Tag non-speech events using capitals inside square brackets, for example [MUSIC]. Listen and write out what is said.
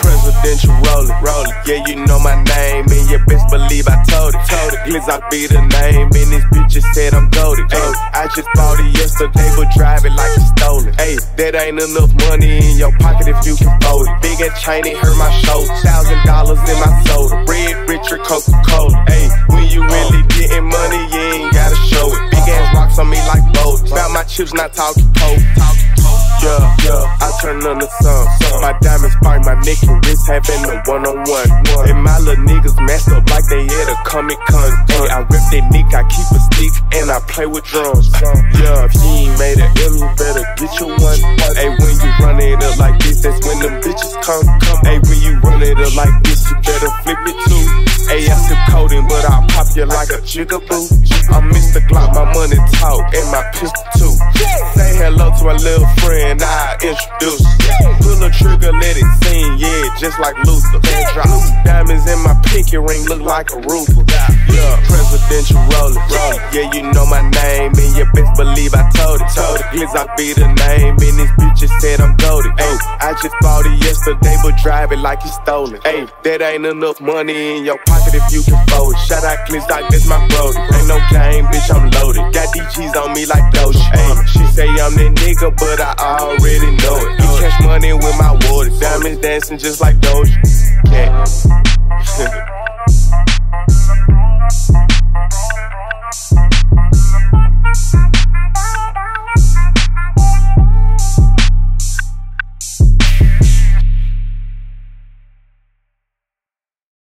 Presidential Rolex, Rolex. Yeah, you know my name, and you best believe I told it. Told it. Glizz, I be the name, and this bitch said I'm goaded. I just bought it yesterday, but drive it like it's stolen. Hey, that ain't enough money in your pocket if you can fold it. Big ass chain, it hurt my shoulder. Thousand dollars in my soda. Red, Richard, Coca Cola. Hey, when you really getting money, chips, not talking cold. Yeah, yeah, I turn on the sun. My diamonds spark my neck and wrist having a one on one. And my little niggas messed up like they at a Comic Con. Hey, I rip that nick, I keep a stick and I play with drums. Yeah, if you ain't made an you better get your one. Hey, when you run it up like this, that's when them bitches come. come. Hey, when you run it up like this, you better flip it too. Hey, I still coding, but I'll pop you like a jigaboo. I'm Mr. Glock, my money talk, and my pistol too. Hello to my little friend, I introduce. Pull the trigger, let it sing, yeah, just like Luther. Diamonds in my pinky ring, look like a roofer. Yeah, presidential Rolex, Rolex. Yeah, you know my name, and you best believe I told it. Told it. Glizz, I be the name, and this bitch said I'm goaded. I just bought it yesterday, but drive it like it's stolen. Hey, that ain't enough money in your pocket if you can fold it. Shout out like that's my brody. Ain't no game, bitch, I'm loaded. Got cheese on me like Doja. Hey, she say I'm that nigga, but I already know it. You cash money with my water. Diamonds dancing just like Doja. Yeah. [LAUGHS]